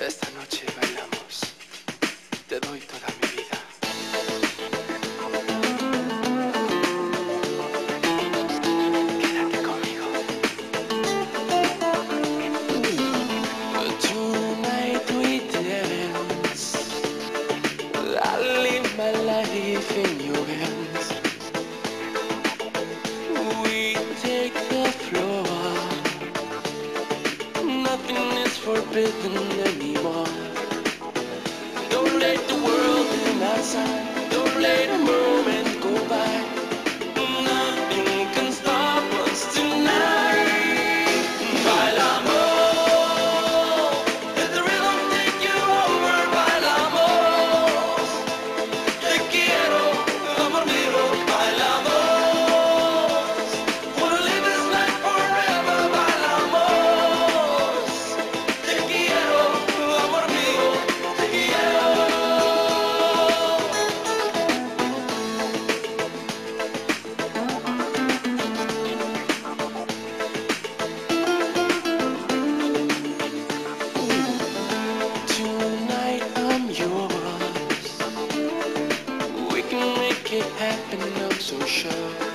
Esta noche bailamos. Te doy toda mi vida. Quédate conmigo. Tonight we dance. I live my life in your hands. big in the knee. happening, I'm so sure.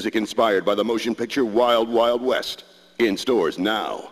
music inspired by the motion picture Wild Wild West. In stores now.